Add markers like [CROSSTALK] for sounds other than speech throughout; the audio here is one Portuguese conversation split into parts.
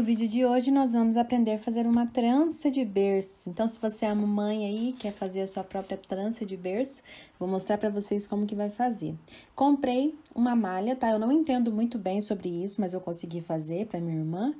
no vídeo de hoje nós vamos aprender a fazer uma trança de berço. Então, se você é a mamãe aí, quer fazer a sua própria trança de berço, vou mostrar para vocês como que vai fazer. Comprei uma malha, tá? Eu não entendo muito bem sobre isso, mas eu consegui fazer para minha irmã.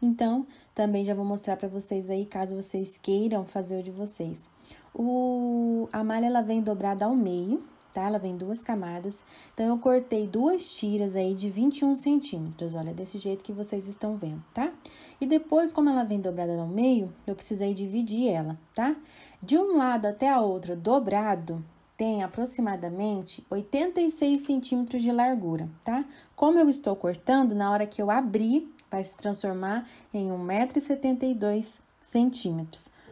Então, também já vou mostrar para vocês aí, caso vocês queiram fazer o de vocês. O, a malha, ela vem dobrada ao meio, tá? Ela vem duas camadas. Então, eu cortei duas tiras aí de 21 centímetros, olha, desse jeito que vocês estão vendo, tá? E depois, como ela vem dobrada ao meio, eu precisei dividir ela, tá? De um lado até a outra dobrado, tem aproximadamente 86 centímetros de largura, tá? Como eu estou cortando, na hora que eu abrir, vai se transformar em 1,72m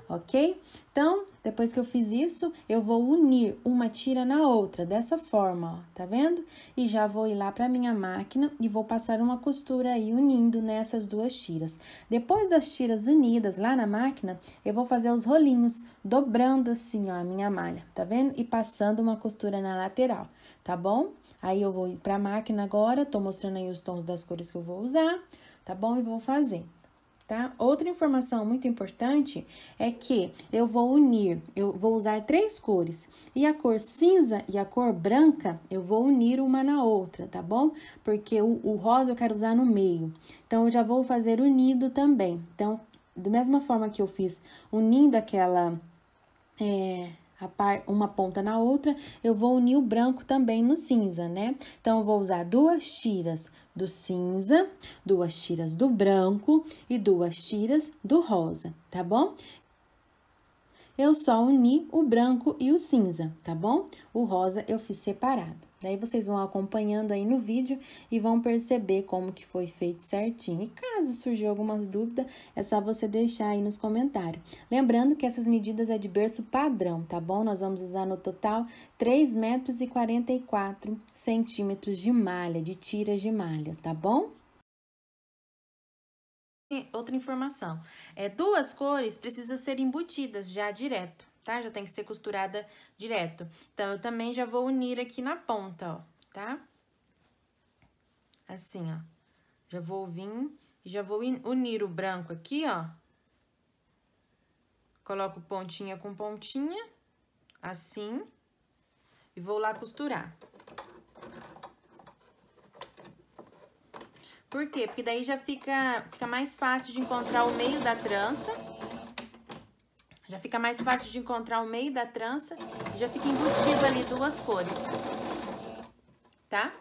ok? Então, depois que eu fiz isso, eu vou unir uma tira na outra, dessa forma, ó, tá vendo? E já vou ir lá pra minha máquina e vou passar uma costura aí unindo nessas duas tiras. Depois das tiras unidas lá na máquina, eu vou fazer os rolinhos, dobrando assim, ó, a minha malha, tá vendo? E passando uma costura na lateral, tá bom? Aí, eu vou ir pra máquina agora, tô mostrando aí os tons das cores que eu vou usar, tá bom? E vou fazer tá? Outra informação muito importante é que eu vou unir, eu vou usar três cores, e a cor cinza e a cor branca eu vou unir uma na outra, tá bom? Porque o, o rosa eu quero usar no meio, então eu já vou fazer unido também. Então, da mesma forma que eu fiz unindo aquela. É, uma ponta na outra, eu vou unir o branco também no cinza, né? Então, eu vou usar duas tiras do cinza, duas tiras do branco e duas tiras do rosa, tá bom? Eu só uni o branco e o cinza, tá bom? O rosa eu fiz separado. Daí vocês vão acompanhando aí no vídeo e vão perceber como que foi feito certinho. E caso surgir algumas dúvidas, é só você deixar aí nos comentários. Lembrando que essas medidas é de berço padrão, tá bom? Nós vamos usar no total 3 metros e 44 centímetros de malha, de tiras de malha, tá bom? Outra informação, é duas cores precisam ser embutidas já direto tá? Já tem que ser costurada direto. Então, eu também já vou unir aqui na ponta, ó, tá? Assim, ó. Já vou vir, já vou unir o branco aqui, ó. Coloco pontinha com pontinha, assim, e vou lá costurar. Por quê? Porque daí já fica, fica mais fácil de encontrar o meio da trança já fica mais fácil de encontrar o meio da trança já fica embutido ali duas cores, tá?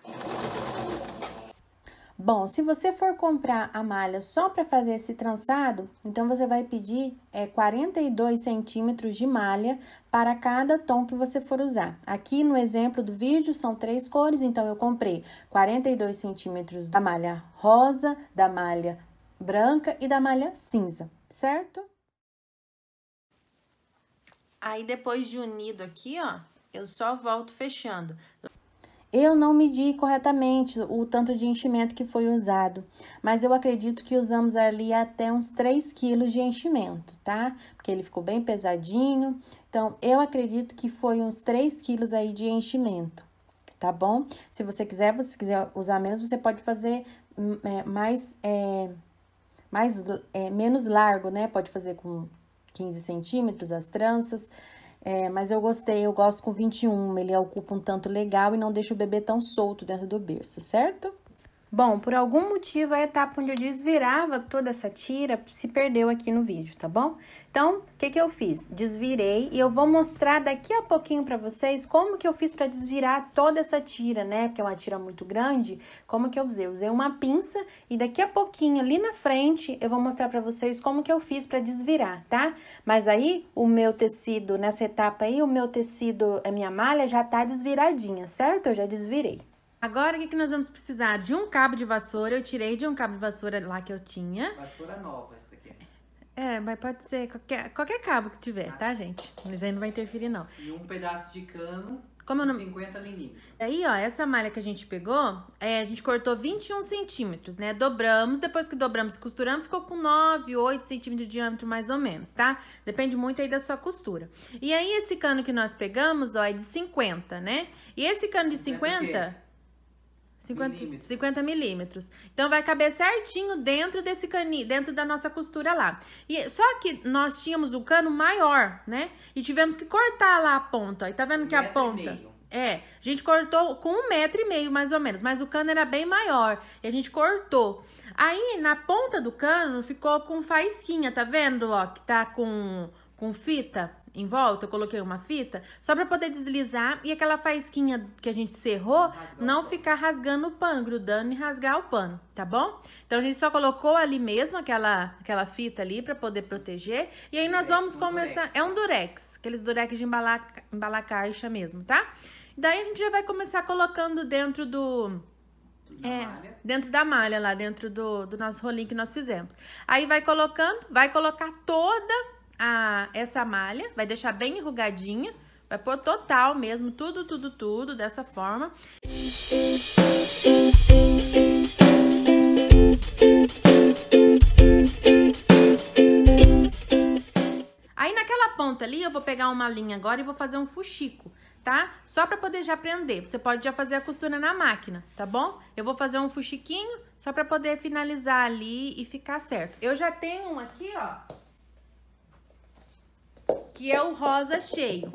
Bom, se você for comprar a malha só para fazer esse trançado, então você vai pedir é, 42 centímetros de malha para cada tom que você for usar. Aqui no exemplo do vídeo são três cores, então eu comprei 42 centímetros da malha rosa, da malha branca e da malha cinza, certo? Aí, depois de unido aqui, ó, eu só volto fechando. Eu não medi corretamente o tanto de enchimento que foi usado, mas eu acredito que usamos ali até uns 3 quilos de enchimento, tá? Porque ele ficou bem pesadinho, então eu acredito que foi uns 3 quilos aí de enchimento, tá bom? Se você quiser, você quiser usar menos, você pode fazer hum, é, mais, é, mais é, menos largo, né? Pode fazer com 15 centímetros as tranças. É, mas eu gostei, eu gosto com 21, ele ocupa um tanto legal e não deixa o bebê tão solto dentro do berço, certo? Bom, por algum motivo, a etapa onde eu desvirava toda essa tira se perdeu aqui no vídeo, tá bom? Então, o que que eu fiz? Desvirei e eu vou mostrar daqui a pouquinho pra vocês como que eu fiz pra desvirar toda essa tira, né? Porque é uma tira muito grande, como que eu usei? Eu usei uma pinça e daqui a pouquinho, ali na frente, eu vou mostrar pra vocês como que eu fiz pra desvirar, tá? Mas aí, o meu tecido, nessa etapa aí, o meu tecido, a minha malha já tá desviradinha, certo? Eu já desvirei. Agora, o que, que nós vamos precisar? De um cabo de vassoura. Eu tirei de um cabo de vassoura lá que eu tinha. Vassoura nova, essa daqui. É, mas pode ser qualquer, qualquer cabo que tiver, ah. tá, gente? Mas aí não vai interferir, não. E um pedaço de cano Como de 50 milímetros. Aí, ó, essa malha que a gente pegou, é, a gente cortou 21 centímetros, né? Dobramos, depois que dobramos e costuramos, ficou com 9, 8 centímetros de diâmetro, mais ou menos, tá? Depende muito aí da sua costura. E aí, esse cano que nós pegamos, ó, é de 50, né? E esse cano de 50... 50 50 Milímetros. 50 milímetros. Então vai caber certinho dentro desse caninho, dentro da nossa costura lá. E só que nós tínhamos o cano maior, né? E tivemos que cortar lá a ponta. E tá vendo que a Metro e ponta? É, a gente cortou com um metro e meio, mais ou menos, mas o cano era bem maior. E a gente cortou. Aí, na ponta do cano, ficou com faísquinha, tá vendo, ó? Que tá com, com fita em volta. Eu coloquei uma fita, só pra poder deslizar. E aquela faísquinha que a gente serrou, Rasgar não ficar rasgando o pano, grudando e rasgar o pano, tá bom? Então, a gente só colocou ali mesmo aquela, aquela fita ali pra poder proteger. E aí, nós Durex, vamos começar... É um durex, aqueles durex de embalar, embalar caixa mesmo, tá? Daí, a gente já vai começar colocando dentro do... Na É, malha. dentro da malha lá, dentro do, do nosso rolinho que nós fizemos. Aí vai colocando, vai colocar toda a, essa malha, vai deixar bem enrugadinha, vai pôr total mesmo, tudo, tudo, tudo, dessa forma. Aí naquela ponta ali, eu vou pegar uma linha agora e vou fazer um fuxico, tá? Só pra poder já prender. Você pode já fazer a costura na máquina, tá bom? Eu vou fazer um fuxiquinho só pra poder finalizar ali e ficar certo. Eu já tenho um aqui, ó. Que é o rosa cheio.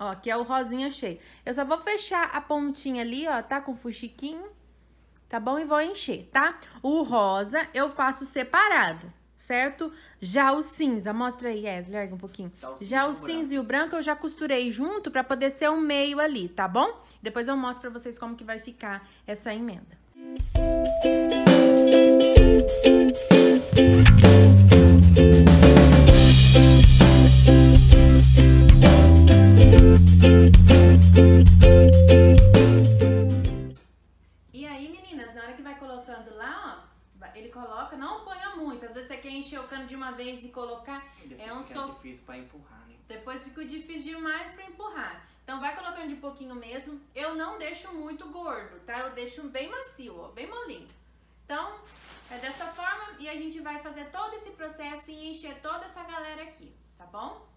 Ó, que é o rosinha cheio. Eu só vou fechar a pontinha ali, ó, tá? Com fuxiquinho, tá bom? E vou encher, tá? O rosa eu faço separado, certo? Já o cinza, mostra aí, Es, larga um pouquinho. Já o cinza Já e o cinza e o branco eu já costurei junto pra poder ser um meio ali, tá bom? Depois eu mostro pra vocês como que vai ficar essa emenda. E encher o cano de uma vez e colocar, Depois é um fica so... difícil pra empurrar, né? depois fica difícil demais pra empurrar. Então vai colocando de pouquinho mesmo. Eu não deixo muito gordo, tá? Eu deixo bem macio, ó, bem molinho. Então, é dessa forma e a gente vai fazer todo esse processo e encher toda essa galera aqui, tá bom?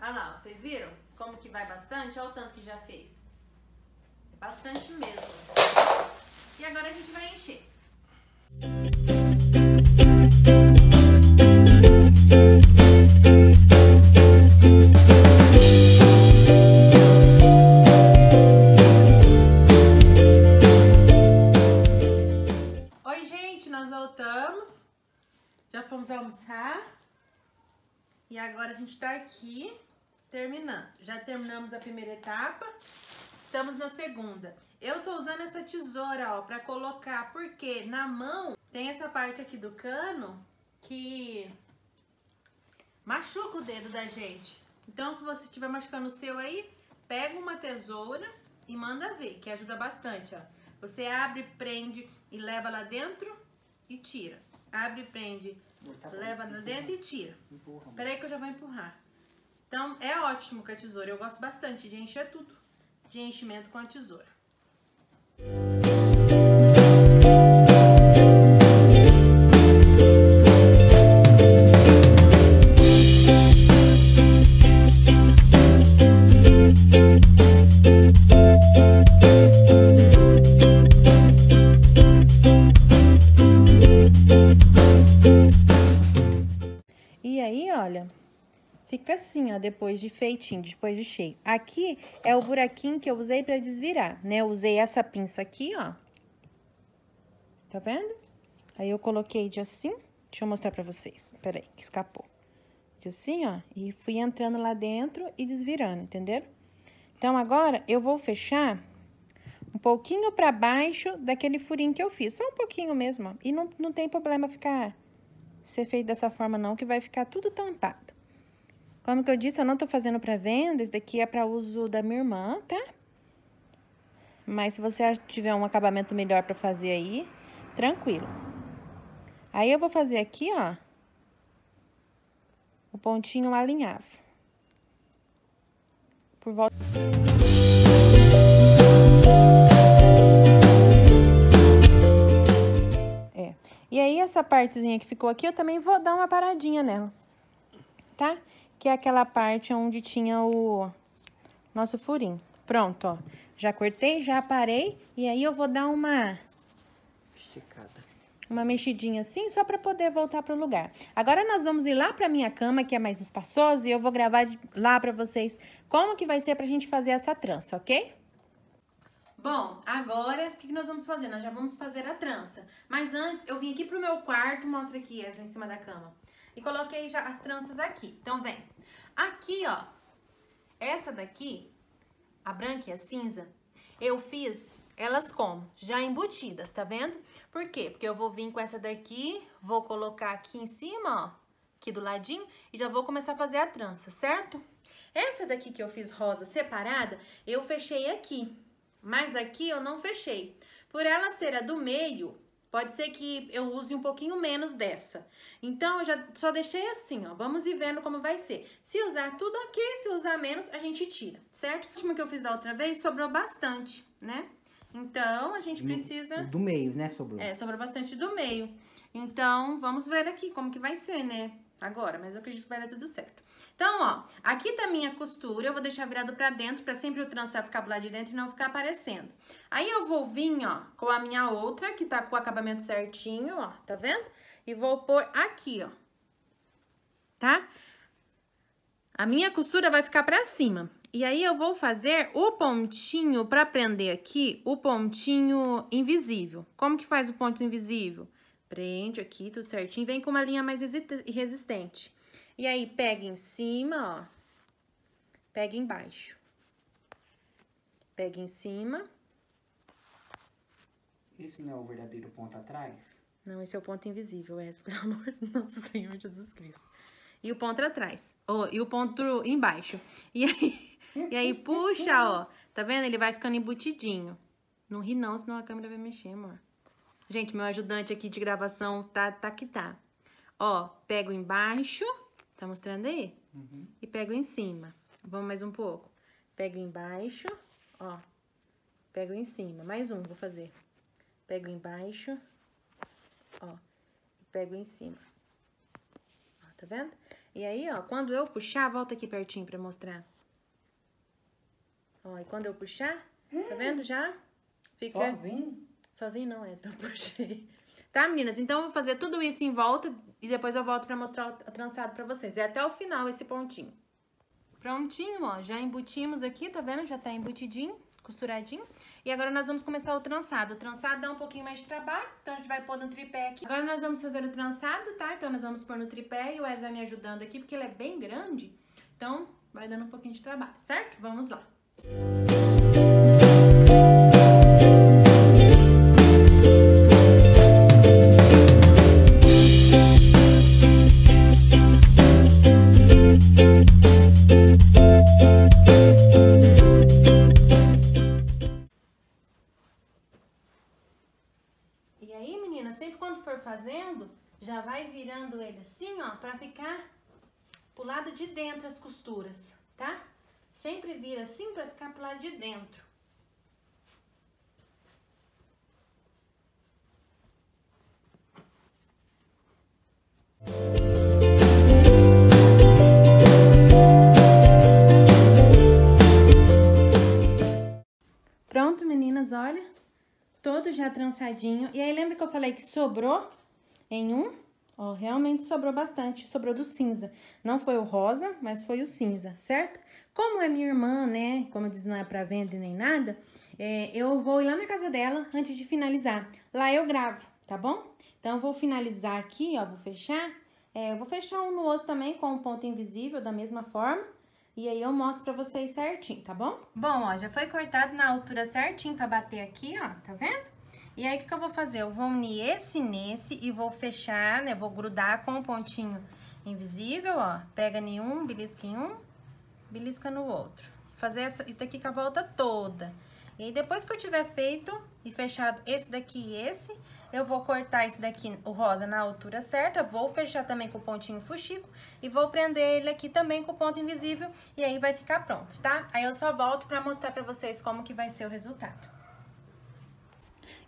Ah lá, vocês viram como que vai bastante? Olha o tanto que já fez. É bastante mesmo. E agora a gente vai encher. Já terminamos a primeira etapa. Estamos na segunda. Eu tô usando essa tesoura, ó, pra colocar, porque na mão tem essa parte aqui do cano que machuca o dedo da gente. Então, se você estiver machucando o seu aí, pega uma tesoura e manda ver, que ajuda bastante, ó. Você abre, prende e leva lá dentro e tira. Abre, prende, Tá leva lá dentro e tira. Empurra. Peraí que eu já vou empurrar. Então, é ótimo com a tesoura. Eu gosto bastante de encher tudo de enchimento com a tesoura. Depois de feitinho, depois de cheio. Aqui é o buraquinho que eu usei pra desvirar, né? Eu usei essa pinça aqui, ó. Tá vendo? Aí eu coloquei de assim, deixa eu mostrar pra vocês. Peraí, que escapou. De assim, ó, e fui entrando lá dentro e desvirando, entenderam? Então, agora eu vou fechar um pouquinho pra baixo daquele furinho que eu fiz. Só um pouquinho mesmo, ó. E não, não tem problema ficar ser feito dessa forma não, que vai ficar tudo tampado. Como que eu disse, eu não tô fazendo pra venda, esse daqui é pra uso da minha irmã, tá? Mas se você tiver um acabamento melhor pra fazer aí, tranquilo. Aí eu vou fazer aqui, ó, o pontinho alinhavo. Por volta... É. E aí, essa partezinha que ficou aqui, eu também vou dar uma paradinha nela, tá? Que é aquela parte onde tinha o nosso furinho. Pronto, ó. Já cortei, já parei. E aí eu vou dar uma... Esticada. Uma mexidinha assim, só pra poder voltar pro lugar. Agora nós vamos ir lá pra minha cama, que é mais espaçoso. E eu vou gravar lá pra vocês como que vai ser pra gente fazer essa trança, ok? Bom, agora o que que nós vamos fazer? Nós já vamos fazer a trança. Mas antes, eu vim aqui pro meu quarto, mostra aqui, Esla, em cima da cama. E coloquei já as tranças aqui. Então, vem. Aqui, ó, essa daqui, a branca e a cinza, eu fiz elas como? Já embutidas, tá vendo? Por quê? Porque eu vou vir com essa daqui, vou colocar aqui em cima, ó, aqui do ladinho, e já vou começar a fazer a trança, certo? Essa daqui que eu fiz rosa separada, eu fechei aqui, mas aqui eu não fechei. Por ela ser a do meio, pode ser que eu use um pouquinho menos dessa. Então, eu já só deixei assim, ó. Vamos ir vendo como vai ser. Se usar tudo ok, se usar menos, a gente tira, certo? O último que eu fiz da outra vez, sobrou bastante, né? Então, a gente precisa... Do meio, né, sobrou? É, sobrou bastante do meio. Então, vamos ver aqui como que vai ser, né? Agora, mas eu acredito que vai dar tudo certo. Então, ó, aqui tá minha costura, eu vou deixar virado pra dentro, pra sempre o trançar ficar lado de dentro e não ficar aparecendo. Aí, eu vou vir, ó, com a minha outra, que tá com o acabamento certinho, ó, tá vendo? E vou pôr aqui, ó, tá? A minha costura vai ficar pra cima. E aí, eu vou fazer o pontinho pra prender aqui, o pontinho invisível. Como que faz o ponto invisível? Prende aqui, tudo certinho. Vem com uma linha mais resiste- resistente. E aí, pega em cima, ó. Pega embaixo. Pega em cima. Esse não é o verdadeiro ponto atrás? Não, esse é o ponto invisível, essa, [LAUGHS] pelo amor de nosso Senhor Jesus Cristo. E o ponto atrás. Oh, e o ponto embaixo. E aí, e aí, puxa, ó. Tá vendo? Ele vai ficando embutidinho. Não ri não, senão a câmera vai mexer, amor. Gente, meu ajudante aqui de gravação tá, tá que tá. Ó, pego embaixo. Tá mostrando aí? E pego em cima. Vamos mais um pouco. Pego embaixo, ó. Pego em cima. Mais um, vou fazer. Pego embaixo, ó. Pego em cima. Ó, tá vendo? E aí, ó, quando eu puxar, volta aqui pertinho pra mostrar. Ó, e quando eu puxar, tá vendo já? Fica... Sozinho? Sozinho não, Ezra, [LAUGHS] puxei. Tá, meninas? Então, eu vou fazer tudo isso em volta e depois eu volto pra mostrar o trançado pra vocês. É até o final esse pontinho. Prontinho, ó. Já embutimos aqui, tá vendo? Já tá embutidinho, costuradinho. E agora nós vamos começar o trançado. O trançado dá um pouquinho mais de trabalho, então a gente vai pôr no tripé aqui. Agora nós vamos fazer o trançado, tá? Então nós vamos pôr no tripé e o Wes vai me ajudando aqui, porque ele é bem grande. Então, vai dando um pouquinho de trabalho, certo? Vamos lá. E aí, menina, sempre quando for fazendo, já vai virando ele assim, ó, pra ficar pro lado de dentro as costuras, tá? Sempre vira assim pra ficar pro lado de dentro. Pronto, meninas, olha. Todo já trançadinho. E aí, lembra que eu falei que sobrou em um? Ó, realmente sobrou bastante. Sobrou do cinza. Não foi o rosa, mas foi o cinza, certo? Como é minha irmã, né? Como eu disse, não é pra venda nem nada. é, eu vou ir lá na casa dela antes de finalizar. Lá eu gravo, tá bom? Então, eu vou finalizar aqui, ó. Vou fechar. É, eu vou fechar um no outro também com um ponto invisível, da mesma forma. E aí eu mostro pra vocês certinho, tá bom? Bom, ó, já foi cortado na altura certinho pra bater aqui, ó, tá vendo? E aí, o que, que eu vou fazer? Eu vou unir esse nesse e vou fechar, né? Vou grudar com o pontinho invisível, ó. Pega nenhum, belisca em um, belisca no outro. Fazer essa, isso daqui com a volta toda. E aí, depois que eu tiver feito e fechado esse daqui e esse, eu vou cortar esse daqui, o rosa, na altura certa. Vou fechar também com o pontinho fuxico e vou prender ele aqui também com o ponto invisível. E aí, vai ficar pronto, tá? Aí, eu só volto pra mostrar pra vocês como que vai ser o resultado.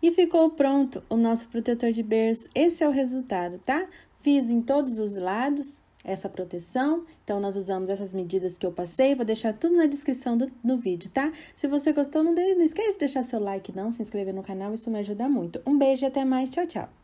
E ficou pronto o nosso protetor de berço. Esse é o resultado, tá? Fiz em todos os lados, essa proteção. Então, nós usamos essas medidas que eu passei. Vou deixar tudo na descrição do, do vídeo, tá? Se você gostou, não, de, não esquece de deixar seu like, não, se inscrever no canal, isso me ajuda muito. Um beijo e até mais. Tchau, tchau.